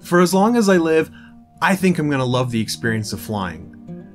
For as long as I live, I think I'm gonna love the experience of flying.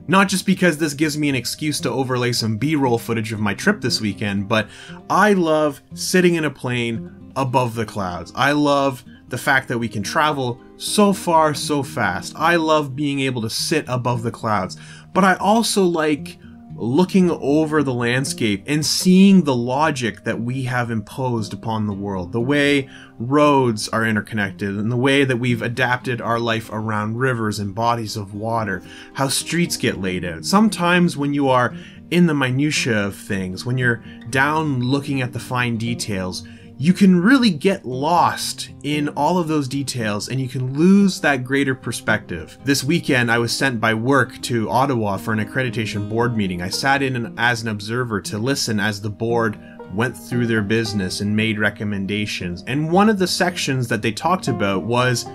Not just because this gives me an excuse to overlay some B-roll footage of my trip this weekend, but I love sitting in a plane above the clouds. I love the fact that we can travel so far so fast. I love being able to sit above the clouds. But I also like looking over the landscape and seeing the logic that we have imposed upon the world, the way roads are interconnected and the way that we've adapted our life around rivers and bodies of water, how streets get laid out. Sometimes when you are in the minutiae of things, when you're down looking at the fine details, you can really get lost in all of those details and you can lose that greater perspective. This weekend, I was sent by work to Ottawa for an accreditation board meeting. I sat in as an observer to listen as the board went through their business and made recommendations. And one of the sections that they talked about was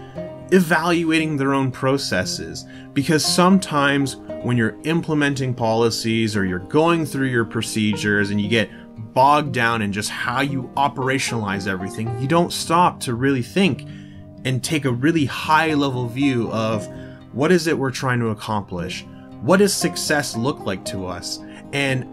evaluating their own processes. Because sometimes when you're implementing policies or you're going through your procedures and you get bogged down in just how you operationalize everything, you don't stop to really think and take a really high level view of what is it we're trying to accomplish? What does success look like to us? And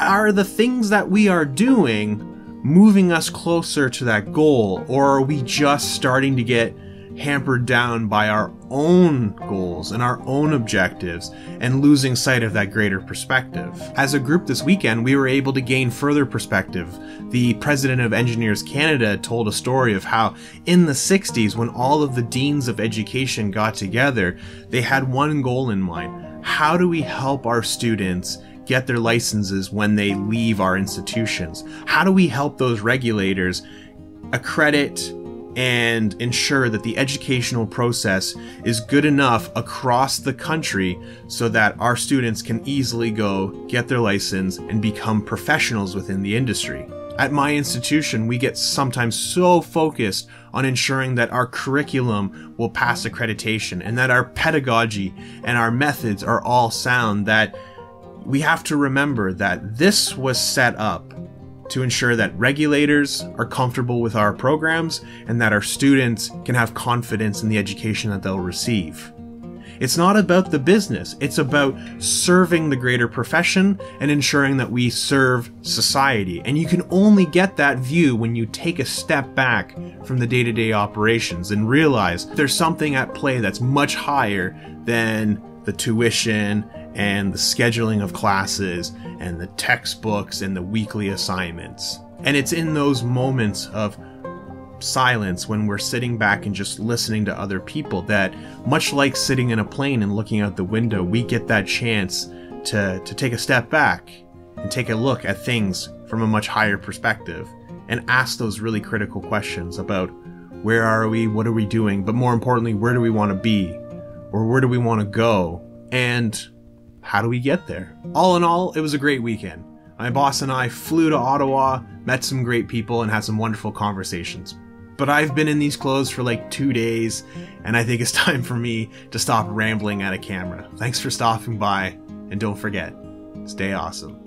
are the things that we are doing moving us closer to that goal? Or are we just starting to get hampered down by our own goals and our own objectives and losing sight of that greater perspective. As a group this weekend, we were able to gain further perspective. The president of Engineers Canada told a story of how in the 60s, when all of the deans of education got together, they had one goal in mind. How do we help our students get their licenses when they leave our institutions? How do we help those regulators accredit and ensure that the educational process is good enough across the country so that our students can easily go get their license and become professionals within the industry. At my institution, we get sometimes so focused on ensuring that our curriculum will pass accreditation and that our pedagogy and our methods are all sound that we have to remember that this was set up to ensure that regulators are comfortable with our programs and that our students can have confidence in the education that they'll receive. It's not about the business, it's about serving the greater profession and ensuring that we serve society. And you can only get that view when you take a step back from the day to day operations and realize there's something at play that's much higher than the tuition and the scheduling of classes and the textbooks and the weekly assignments. And it's in those moments of silence when we're sitting back and just listening to other people that, much like sitting in a plane and looking out the window, we get that chance to, to take a step back and take a look at things from a much higher perspective and ask those really critical questions about where are we, what are we doing, but more importantly, where do we want to be, or where do we want to go, and how do we get there? All in all, it was a great weekend. My boss and I flew to Ottawa, met some great people, and had some wonderful conversations. But I've been in these clothes for like two days, and I think it's time for me to stop rambling at a camera. Thanks for stopping by, and don't forget, stay awesome.